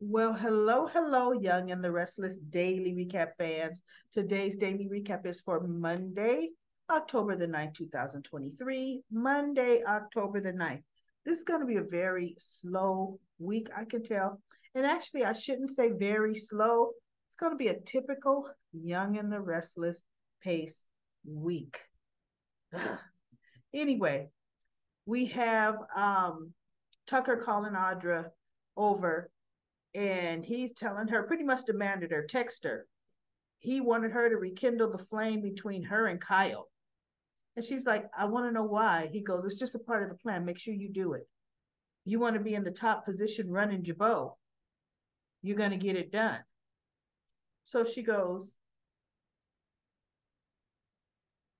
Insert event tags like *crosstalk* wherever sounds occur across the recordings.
Well, hello, hello, Young and the Restless Daily Recap fans. Today's daily recap is for Monday, October the 9th, 2023. Monday, October the 9th. This is going to be a very slow week, I can tell. And actually, I shouldn't say very slow. It's going to be a typical Young and the Restless pace week. *sighs* anyway, we have um, Tucker calling Audra over and he's telling her pretty much demanded her text her. He wanted her to rekindle the flame between her and kyle. And she's like i want to know why. He goes it's just a part of the plan. Make sure you do it. You want to be in the top position running jabot. You're going to get it done. So she goes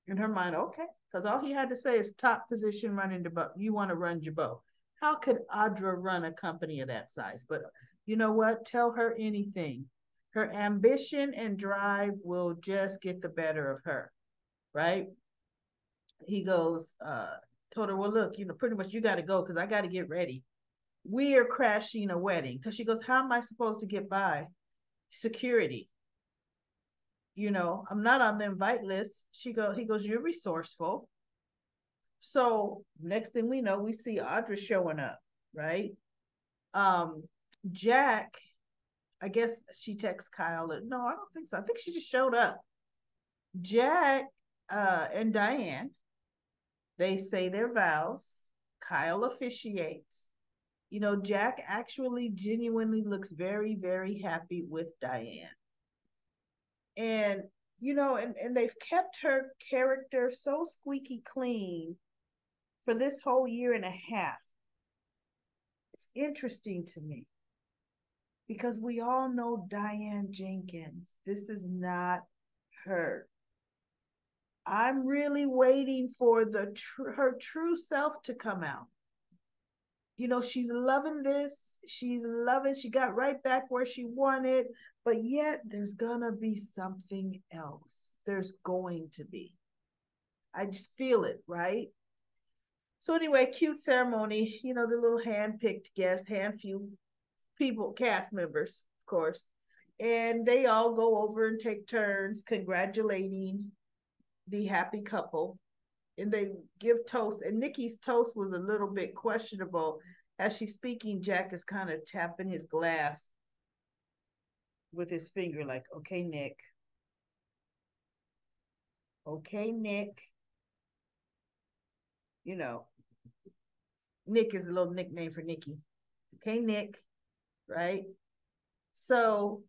in her mind okay because all he had to say is top position running jabot. You want to run jabot. How could audra run a company of that size? But you know what? Tell her anything. Her ambition and drive will just get the better of her, right? He goes, uh, told her, well, look, you know, pretty much you got to go because I got to get ready. We are crashing a wedding because she goes, how am I supposed to get by? Security. You know, I'm not on the invite list. She go, he goes, you're resourceful. So next thing we know, we see Audra showing up, right? Um, Jack, I guess she texts Kyle. No, I don't think so. I think she just showed up. Jack uh, and Diane, they say their vows. Kyle officiates. You know, Jack actually genuinely looks very, very happy with Diane. And, you know, and, and they've kept her character so squeaky clean for this whole year and a half. It's interesting to me because we all know Diane Jenkins. This is not her. I'm really waiting for the tr- her true self to come out. You know, she's loving this. She's loving. She got right back where she wanted, but yet there's gonna be something else. There's going to be. I just feel it, right? So anyway, cute ceremony. You know, the little hand-picked guest, hand few people, cast members, of course, and they all go over and take turns congratulating the happy couple. And they give toast, and Nikki's toast was a little bit questionable. As she's speaking, Jack is kind of tapping his glass with his finger, like, okay, Nick. Okay, Nick. You know, Nick is a little nickname for Nikki. Okay, Nick right? So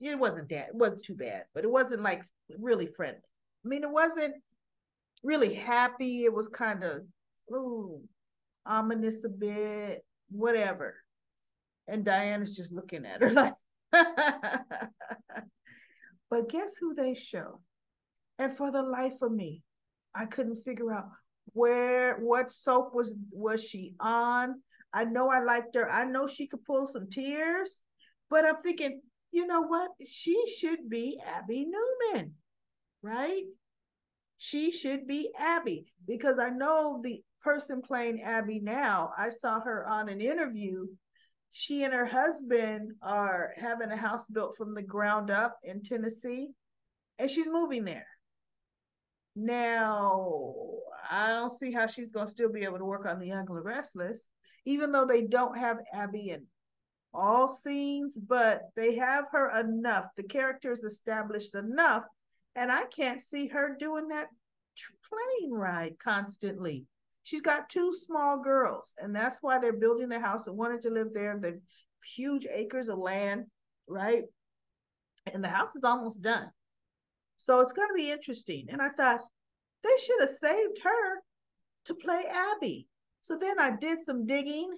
it wasn't that it wasn't too bad, but it wasn't like really friendly. I mean, it wasn't really happy. It was kind of ooh, ominous a bit, whatever. And Diana's just looking at her *laughs* like, but guess who they show? And for the life of me, I couldn't figure out where what soap was was she on I know I liked her. I know she could pull some tears, but I'm thinking, you know what? She should be Abby Newman, right? She should be Abby because I know the person playing Abby now. I saw her on an interview. She and her husband are having a house built from the ground up in Tennessee, and she's moving there. Now, I don't see how she's going to still be able to work on The Young and the Restless even though they don't have Abby in all scenes, but they have her enough. The character is established enough, and I can't see her doing that plane ride constantly. She's got two small girls, and that's why they're building the house and wanted to live there. The huge acres of land, right? And the house is almost done. So it's going to be interesting. And I thought they should have saved her to play Abby. So then I did some digging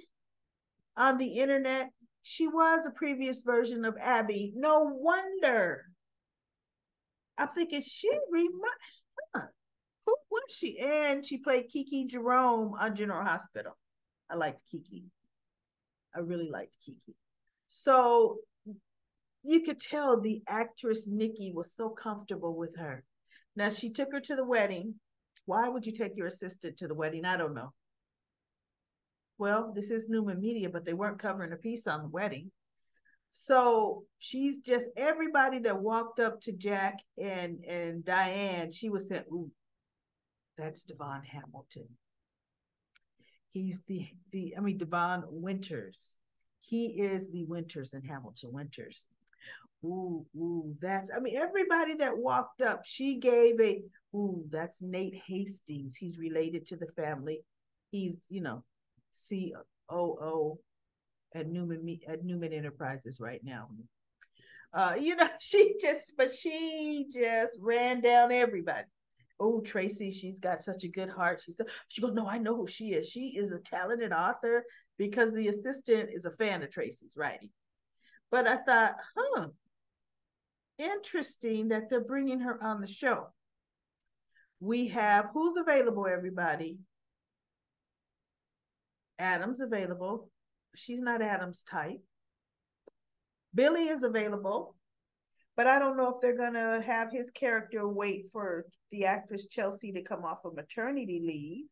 on the internet. She was a previous version of Abby. No wonder. I'm thinking she remind huh, who was she? And she played Kiki Jerome on General Hospital. I liked Kiki. I really liked Kiki. So you could tell the actress Nikki was so comfortable with her. Now she took her to the wedding. Why would you take your assistant to the wedding? I don't know well, this is Newman Media, but they weren't covering a piece on the wedding. So she's just everybody that walked up to Jack and and Diane, she was saying, "Ooh, that's Devon Hamilton. He's the the I mean Devon Winters. He is the Winters and Hamilton Winters. Ooh, ooh, that's I mean everybody that walked up, she gave a ooh, that's Nate Hastings. He's related to the family. He's, you know, COO at Newman at Newman Enterprises right now. Uh, you know, *laughs* she just, but she just ran down everybody. Oh, Traci, she's got such a good heart. She said, she goes, no, I know who she is. She is a talented author because the assistant is a fan of Traci's writing. But I thought, huh, interesting that they're bringing her on the show. We have who's available, everybody. Adam's available she's not Adam's type. Billy is available, but I don't know if they're gonna have his character wait for the actress Chelsea to come off of maternity leave.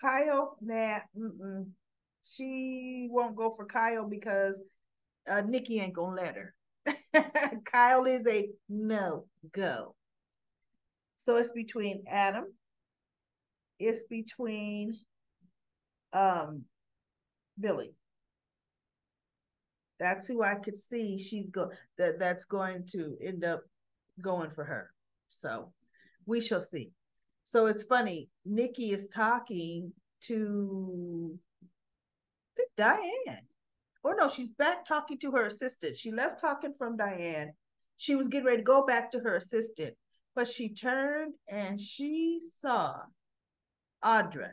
Kyle, nah, mm-mm. she won't go for Kyle because uh, Nikki ain't gonna let her. *laughs* Kyle is a no go. So it's between Adam. It's between um Billy. That's who I could see she's go that that's going to end up going for her. So we shall see. So it's funny. Nikki is talking to Diane. Or no, she's back talking to her assistant. She left talking from Diane. She was getting ready to go back to her assistant, but she turned and she saw Audra.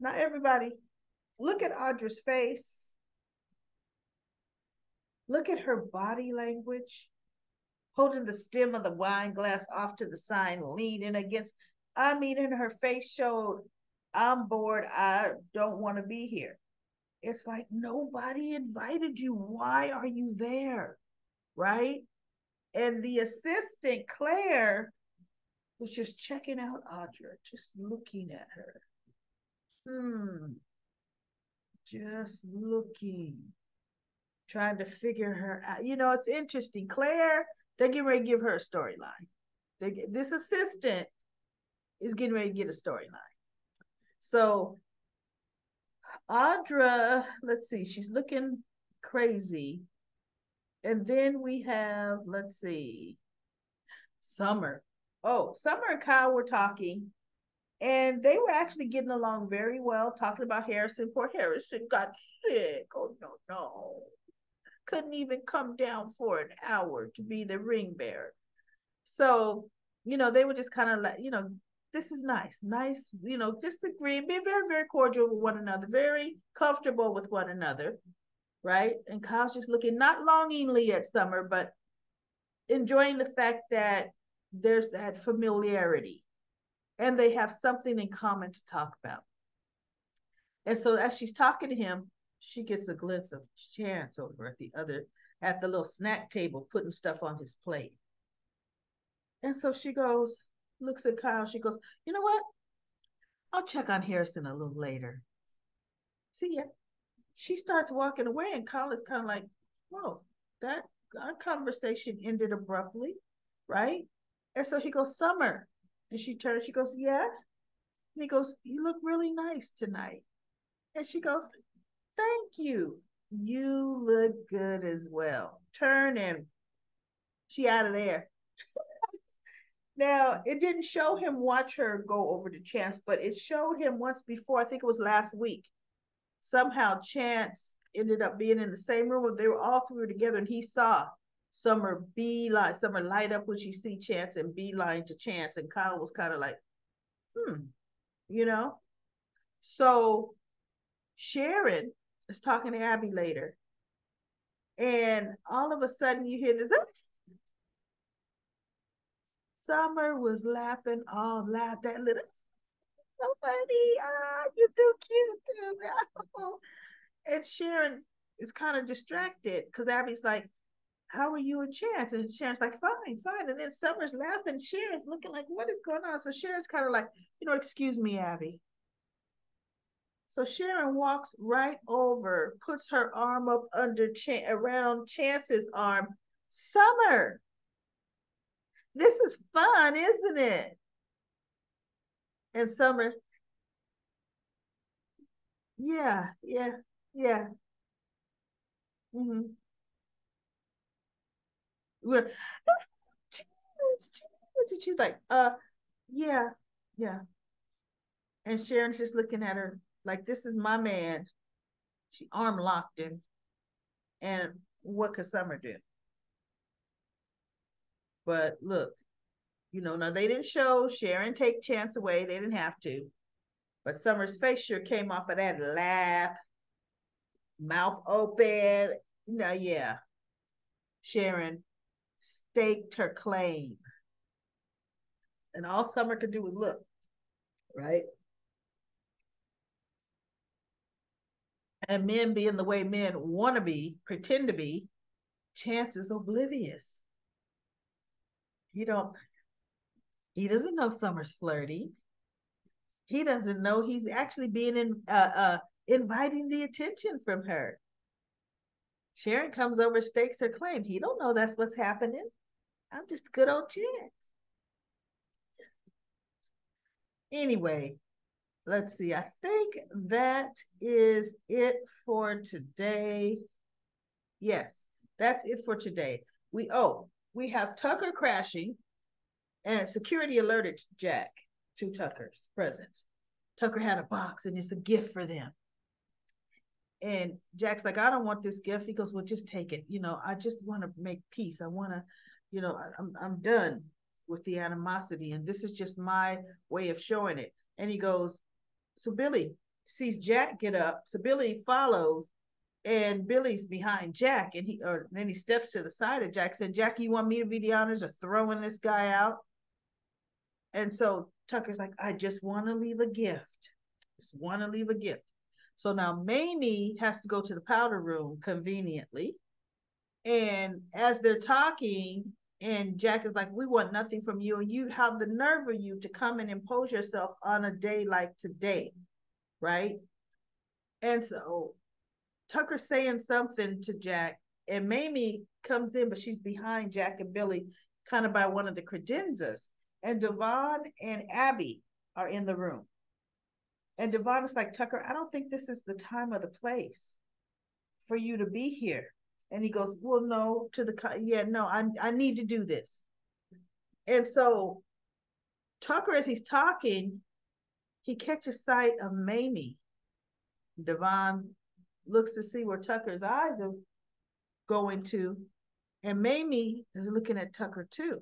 Not everybody, Look at Audra's face. Look at her body language, holding the stem of the wine glass off to the side, leaning against. I mean, and her face showed, I'm bored. I don't want to be here. It's like nobody invited you. Why are you there? Right? And the assistant, Claire, was just checking out Audra, just looking at her. Hmm just looking, trying to figure her out. You know, it's interesting. Claire, they're getting ready to give her a storyline. This assistant is getting ready to get a storyline. So Audra, let's see, she's looking crazy. And then we have, let's see, Summer. Oh, Summer and Kyle were talking and they were actually getting along very well, talking about Harrison. Poor Harrison got sick. Oh no, no. Couldn't even come down for an hour to be the ring bearer. So, you know, they were just kind of like, you know, this is nice, nice, you know, just agree, be very, very cordial with one another, very comfortable with one another, right? And Kyle's just looking not longingly at Summer, but enjoying the fact that there's that familiarity and they have something in common to talk about. And so as she's talking to him, she gets a glimpse of Chance over at the other, at the little snack table, putting stuff on his plate. And so she goes, looks at Kyle, she goes, you know what? I'll check on Harrison a little later. See ya. She starts walking away, and Kyle is kind of like, whoa, that our conversation ended abruptly, right? And so he goes, Summer, and she turns, she goes, Yeah. And he goes, You look really nice tonight. And she goes, Thank you. You look good as well. Turn and she out of there. *laughs* now, it didn't show him watch her go over to Chance, but it showed him once before, I think it was last week. Somehow Chance ended up being in the same room. They were all three together, and he saw Summer beeline, Summer light up when she see Chance and beeline to Chance. And Kyle was kind of like, hmm, you know? So Sharon is talking to Abby later. And all of a sudden you hear this. Summer was laughing all loud, that little so funny. Ah, you too cute too. *laughs* and Sharon is kind of distracted because Abby's like, how are you and Chance? And Sharon's like, fine, fine. And then Summer's laughing. Sharon's looking like, what is going on? So Sharon's kind of like, you know, excuse me, Abby. So Sharon walks right over, puts her arm up under Ch- around Chance's arm. Summer, this is fun, isn't it? And Summer, yeah, yeah, yeah. Mm-hmm. We're Chance, Chance. And she's like, uh, yeah, yeah. And Sharon's just looking at her like, this is my man. She arm locked him. And what could Summer do? But look, you know, now they didn't show Sharon take Chance away. They didn't have to. But Summer's face sure came off of that laugh, mouth open. No, yeah. Sharon staked her claim. And all Summer could do was look, right? And men being the way men want to be, pretend to be, Chance is oblivious. He don't, he doesn't know Summer's flirty. He doesn't know he's actually being in, uh, uh, inviting the attention from her. Sharon comes over, stakes her claim. He don't know that's what's happening. I'm just good old Chance. Anyway, let's see. I think that is it for today. Yes, that's it for today. We oh, we have Tucker crashing and security alerted Jack to Tucker's presence. Tucker had a box and it's a gift for them. And Jack's like, I don't want this gift. He goes, Well, just take it. You know, I just want to make peace. I want to, you know, I'm I'm done with the animosity, and this is just my way of showing it. And he goes, So Billy sees Jack get up. So Billy follows, and Billy's behind Jack, and he or then he steps to the side of Jack, said, Jack, you want me to be the honors of throwing this guy out? And so Tucker's like, I just want to leave a gift. Just want to leave a gift. So now Mamie has to go to the powder room conveniently. And as they're talking, and Jack is like, We want nothing from you. And you have the nerve of you to come and impose yourself on a day like today. Right. And so Tucker's saying something to Jack, and Mamie comes in, but she's behind Jack and Billy, kind of by one of the credenzas. And Devon and Abby are in the room. And Devon is like, Tucker, I don't think this is the time or the place for you to be here. And he goes, Well, no, to the, yeah, no, I, I need to do this. And so Tucker, as he's talking, he catches sight of Mamie. Devon looks to see where Tucker's eyes are going to. And Mamie is looking at Tucker too.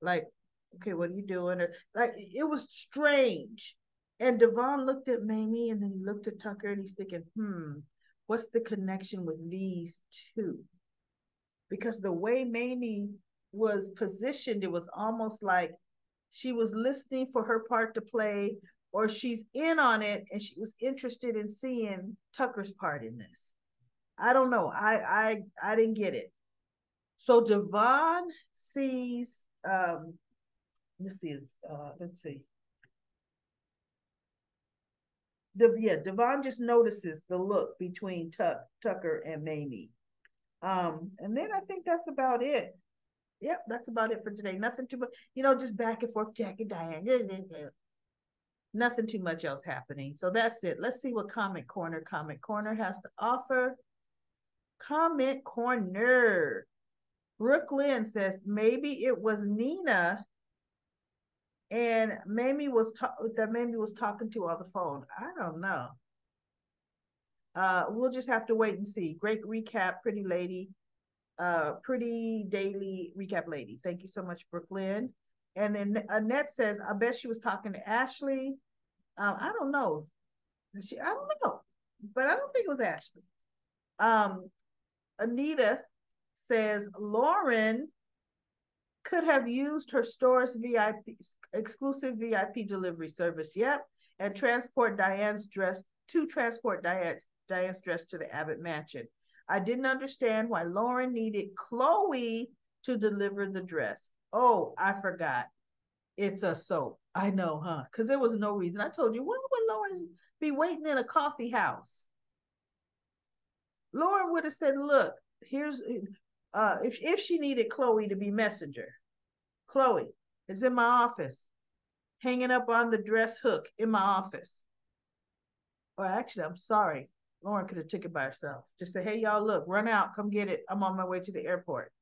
Like, okay, what are you doing? Or like it was strange. And Devon looked at Mamie and then he looked at Tucker and he's thinking, hmm, what's the connection with these two? Because the way Mamie was positioned, it was almost like she was listening for her part to play, or she's in on it and she was interested in seeing Tucker's part in this. I don't know. I I I didn't get it. So Devon sees um let's see, uh let's see. The, yeah, Devon just notices the look between Tuck, Tucker and Mamie. Um, and then I think that's about it. Yep, that's about it for today. Nothing too much, you know, just back and forth, Jack and Diane. Nothing too much else happening. So that's it. Let's see what Comment Corner, Comment Corner has to offer. Comment Corner. Brooklyn says maybe it was Nina and Mamie was ta- that Mamie was talking to on the phone. I don't know. Uh, we'll just have to wait and see. Great recap, pretty lady. Uh, pretty daily recap lady. Thank you so much, Brooklyn. And then Annette says, I bet she was talking to Ashley. Um, I don't know. She, I don't know, but I don't think it was Ashley. Um, Anita says Lauren could have used her store's VIP exclusive VIP delivery service. Yep, and transport Diane's dress to transport Diane's, Diane's dress to the Abbott mansion. I didn't understand why Lauren needed Chloe to deliver the dress. Oh, I forgot. It's a soap. I know, huh? Because there was no reason. I told you, why would Lauren be waiting in a coffee house? Lauren would have said, look, here's uh if if she needed Chloe to be messenger. Chloe, is in my office, hanging up on the dress hook in my office. Or actually, I'm sorry. Lauren could have took it by herself. Just say, hey, y'all, look, run out, come get it. I'm on my way to the airport.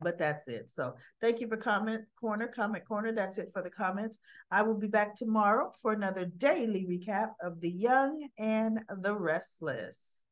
But that's it. So thank you for comment corner, comment corner. That's it for the comments. I will be back tomorrow for another daily recap of The Young and the Restless.